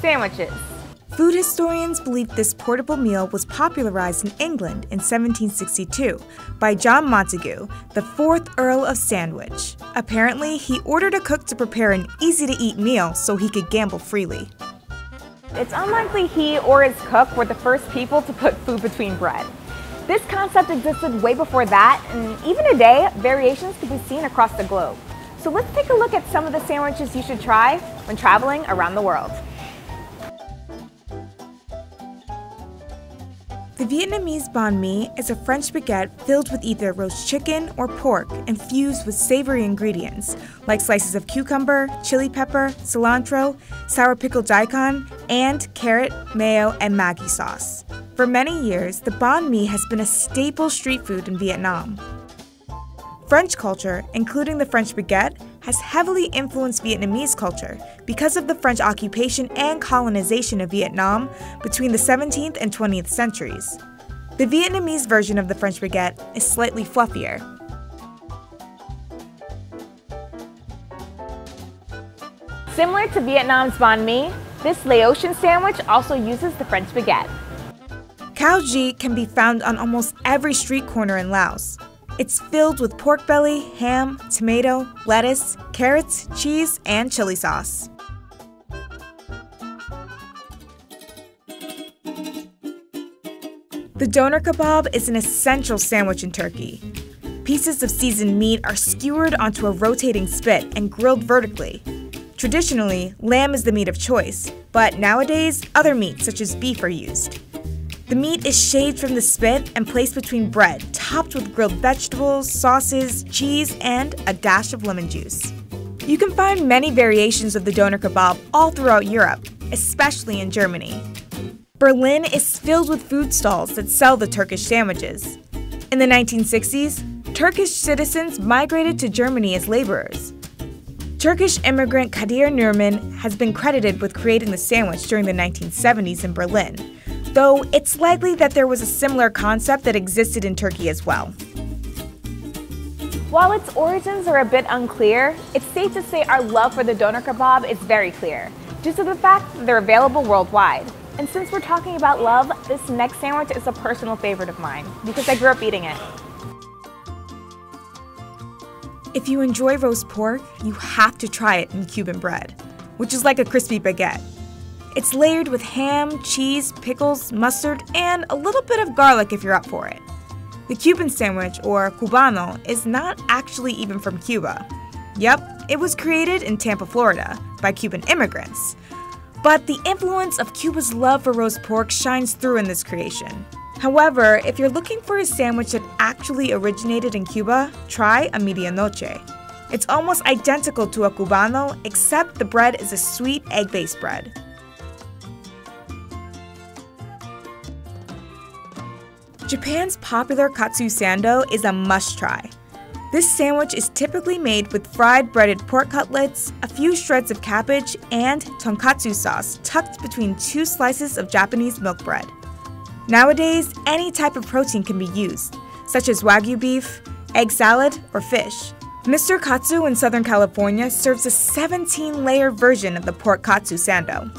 Sandwiches. Food historians believe this portable meal was popularized in England in 1762 by John Montagu, the fourth Earl of Sandwich. Apparently, he ordered a cook to prepare an easy to eat meal so he could gamble freely. It's unlikely he or his cook were the first people to put food between bread. This concept existed way before that, and even today, variations can be seen across the globe. So let's take a look at some of the sandwiches you should try when traveling around the world. The Vietnamese banh mi is a French baguette filled with either roast chicken or pork infused with savory ingredients like slices of cucumber, chili pepper, cilantro, sour pickled daikon, and carrot, mayo, and Maggi sauce. For many years, the banh mi has been a staple street food in Vietnam. French culture, including the French baguette, has heavily influenced Vietnamese culture because of the French occupation and colonization of Vietnam between the 17th and 20th centuries. The Vietnamese version of the French baguette is slightly fluffier. Similar to Vietnam's banh mi, this Laotian sandwich also uses the French baguette. Khao Jee can be found on almost every street corner in Laos. It's filled with pork belly, ham, tomato, lettuce, carrots, cheese, and chili sauce. The doner kebab is an essential sandwich in Turkey. Pieces of seasoned meat are skewered onto a rotating spit and grilled vertically. Traditionally, lamb is the meat of choice, but nowadays, other meats such as beef are used. The meat is shaved from the spit and placed between bread, topped with grilled vegetables, sauces, cheese, and a dash of lemon juice. You can find many variations of the doner kebab all throughout Europe, especially in Germany. Berlin is filled with food stalls that sell the Turkish sandwiches. In the 1960s, Turkish citizens migrated to Germany as laborers. Turkish immigrant Kadir Nurman has been credited with creating the sandwich during the 1970s in Berlin, though it's likely that there was a similar concept that existed in Turkey as well. While its origins are a bit unclear, it's safe to say our love for the doner kebab is very clear, due to the fact that they're available worldwide. And since we're talking about love, this next sandwich is a personal favorite of mine, because I grew up eating it. If you enjoy roast pork, you have to try it in Cuban bread, which is like a crispy baguette. It's layered with ham, cheese, pickles, mustard, and a little bit of garlic if you're up for it. The Cuban sandwich, or cubano, is not actually even from Cuba. Yep, it was created in Tampa, Florida, by Cuban immigrants. But the influence of Cuba's love for roast pork shines through in this creation. However, if you're looking for a sandwich that actually originated in Cuba, try a medianoche. It's almost identical to a cubano, except the bread is a sweet egg based bread. Japan's popular katsu sando is a must try. This sandwich is typically made with fried breaded pork cutlets, a few shreds of cabbage, and tonkatsu sauce tucked between two slices of Japanese milk bread. Nowadays, any type of protein can be used, such as wagyu beef, egg salad, or fish. Mr. Katsu in Southern California serves a 17 layer version of the pork katsu sando.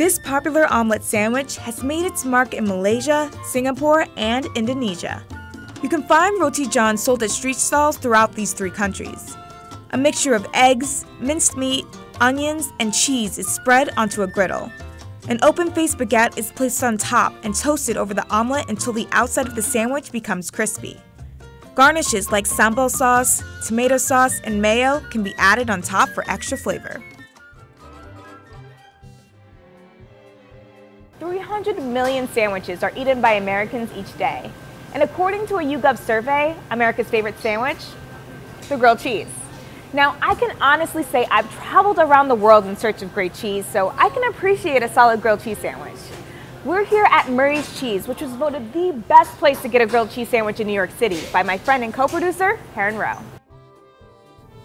This popular omelet sandwich has made its mark in Malaysia, Singapore, and Indonesia. You can find roti john sold at street stalls throughout these three countries. A mixture of eggs, minced meat, onions, and cheese is spread onto a griddle. An open-faced baguette is placed on top and toasted over the omelet until the outside of the sandwich becomes crispy. Garnishes like sambal sauce, tomato sauce, and mayo can be added on top for extra flavor. 300 million sandwiches are eaten by Americans each day. And according to a YouGov survey, America's favorite sandwich? The grilled cheese. Now, I can honestly say I've traveled around the world in search of great cheese, so I can appreciate a solid grilled cheese sandwich. We're here at Murray's Cheese, which was voted the best place to get a grilled cheese sandwich in New York City by my friend and co-producer, Karen Rowe.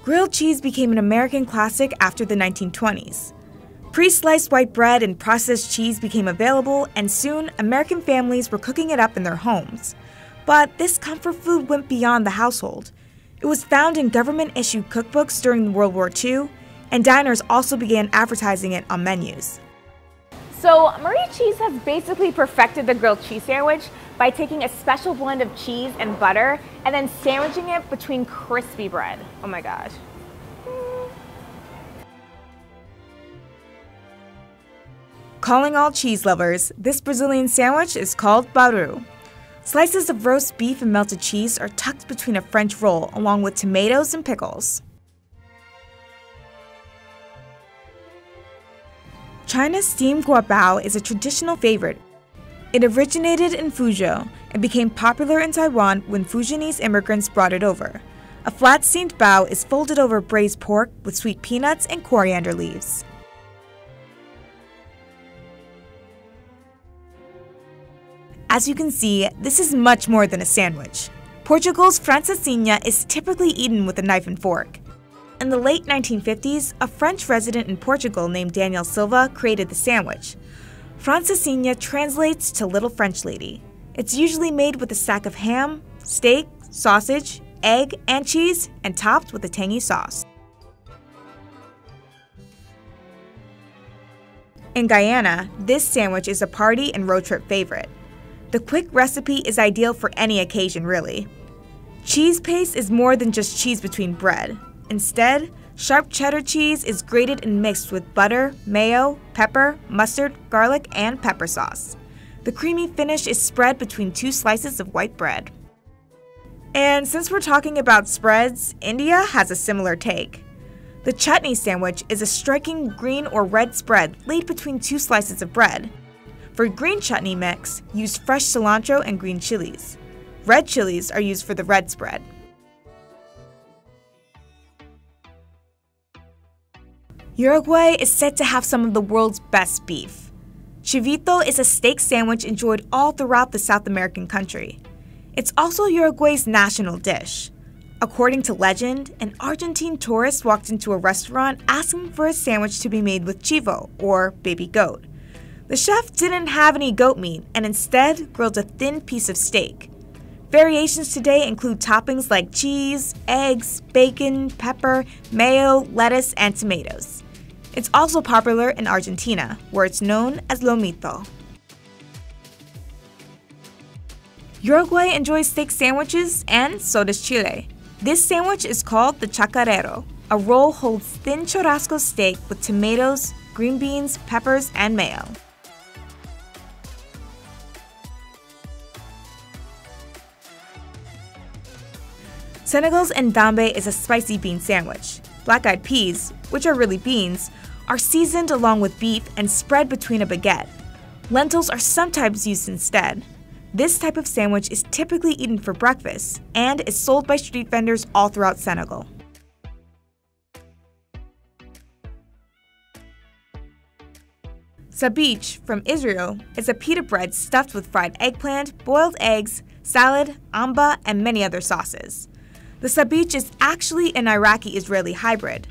Grilled cheese became an American classic after the 1920s. Pre sliced white bread and processed cheese became available, and soon American families were cooking it up in their homes. But this comfort food went beyond the household. It was found in government issued cookbooks during World War II, and diners also began advertising it on menus. So, Murray's Cheese has basically perfected the grilled cheese sandwich by taking a special blend of cheese and butter and then sandwiching it between crispy bread. Oh my gosh. Calling all cheese lovers, this Brazilian sandwich is called Bauru. Slices of roast beef and melted cheese are tucked between a French roll along with tomatoes and pickles. China's steamed guabao is a traditional favorite. It originated in Fuzhou and became popular in Taiwan when Fujianese immigrants brought it over. A flat steamed bao is folded over braised pork with sweet peanuts and coriander leaves. As you can see, this is much more than a sandwich. Portugal's francesinha is typically eaten with a knife and fork. In the late 1950s, a French resident in Portugal named Daniel Silva created the sandwich. Francesinha translates to Little French Lady. It's usually made with a stack of ham, steak, sausage, egg, and cheese, and topped with a tangy sauce. In Guyana, this sandwich is a party and road trip favorite. The quick recipe is ideal for any occasion, really. Cheese paste is more than just cheese between bread. Instead, sharp cheddar cheese is grated and mixed with butter, mayo, pepper, mustard, garlic, and pepper sauce. The creamy finish is spread between two slices of white bread. And since we're talking about spreads, India has a similar take. The chutney sandwich is a striking green or red spread laid between two slices of bread. For green chutney mix, use fresh cilantro and green chilies. Red chilies are used for the red spread. Uruguay is said to have some of the world's best beef. Chivito is a steak sandwich enjoyed all throughout the South American country. It's also Uruguay's national dish. According to legend, an Argentine tourist walked into a restaurant asking for a sandwich to be made with chivo, or baby goat. The chef didn't have any goat meat and instead grilled a thin piece of steak. Variations today include toppings like cheese, eggs, bacon, pepper, mayo, lettuce, and tomatoes. It's also popular in Argentina, where it's known as lomito. Uruguay enjoys steak sandwiches, and so does Chile. This sandwich is called the chacarero. A roll holds thin churrasco steak with tomatoes, green beans, peppers, and mayo. Senegal's ndambe is a spicy bean sandwich. Black eyed peas, which are really beans, are seasoned along with beef and spread between a baguette. Lentils are sometimes used instead. This type of sandwich is typically eaten for breakfast and is sold by street vendors all throughout Senegal. Sabich from Israel is a pita bread stuffed with fried eggplant, boiled eggs, salad, amba, and many other sauces. The sabich is actually an Iraqi Israeli hybrid.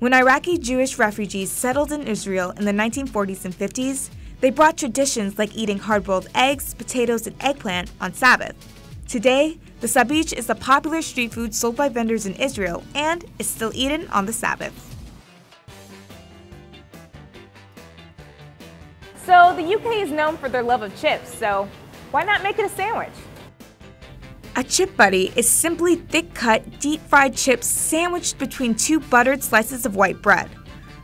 When Iraqi Jewish refugees settled in Israel in the 1940s and 50s, they brought traditions like eating hard boiled eggs, potatoes, and eggplant on Sabbath. Today, the sabich is a popular street food sold by vendors in Israel and is still eaten on the Sabbath. So, the UK is known for their love of chips, so why not make it a sandwich? A chip butty is simply thick cut, deep fried chips sandwiched between two buttered slices of white bread.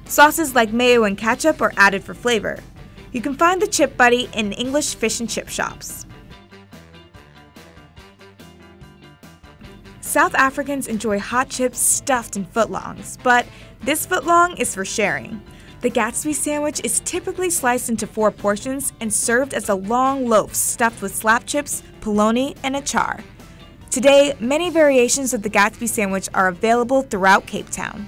Sauces like mayo and ketchup are added for flavor. You can find the chip butty in English fish and chip shops. South Africans enjoy hot chips stuffed in footlongs, but this footlong is for sharing. The Gatsby sandwich is typically sliced into four portions and served as a long loaf stuffed with slap chips, polony, and achar. Today, many variations of the Gatsby sandwich are available throughout Cape Town.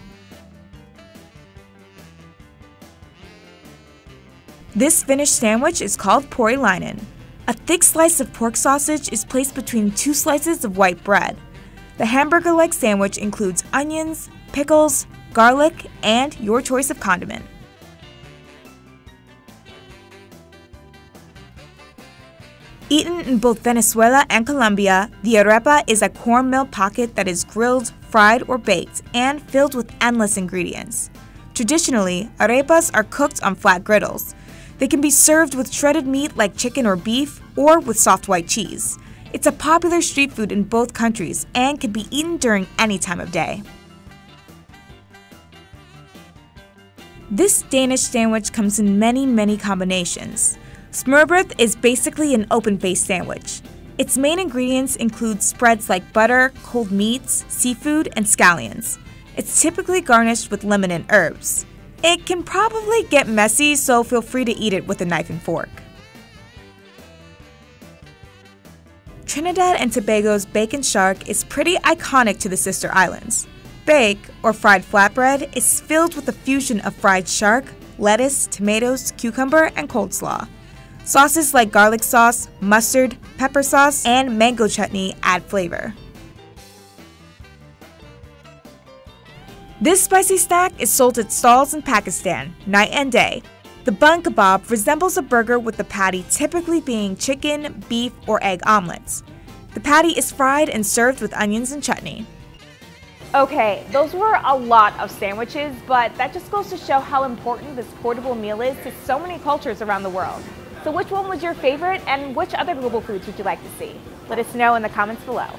This finished sandwich is called porilainen. A thick slice of pork sausage is placed between two slices of white bread. The hamburger like sandwich includes onions, pickles, garlic, and your choice of condiment. Eaten in both Venezuela and Colombia, the arepa is a cornmeal pocket that is grilled, fried, or baked, and filled with endless ingredients. Traditionally, arepas are cooked on flat griddles. They can be served with shredded meat like chicken or beef, or with soft white cheese. It's a popular street food in both countries and can be eaten during any time of day. This Danish sandwich comes in many, many combinations. Smørrebrød is basically an open-faced sandwich. Its main ingredients include spreads like butter, cold meats, seafood, and scallions. It's typically garnished with lemon and herbs. It can probably get messy, so feel free to eat it with a knife and fork. Trinidad and Tobago's bake and shark is pretty iconic to the sister islands. Bake, or fried flatbread, is filled with a fusion of fried shark, lettuce, tomatoes, cucumber, and coleslaw. Sauces like garlic sauce, mustard, pepper sauce, and mango chutney add flavor. This spicy snack is sold at stalls in Pakistan, night and day. The bun kebab resembles a burger with the patty typically being chicken, beef, or egg omelets. The patty is fried and served with onions and chutney. Okay, those were a lot of sandwiches, but that just goes to show how important this portable meal is to so many cultures around the world. So which one was your favorite and which other global foods would you like to see? Let us know in the comments below.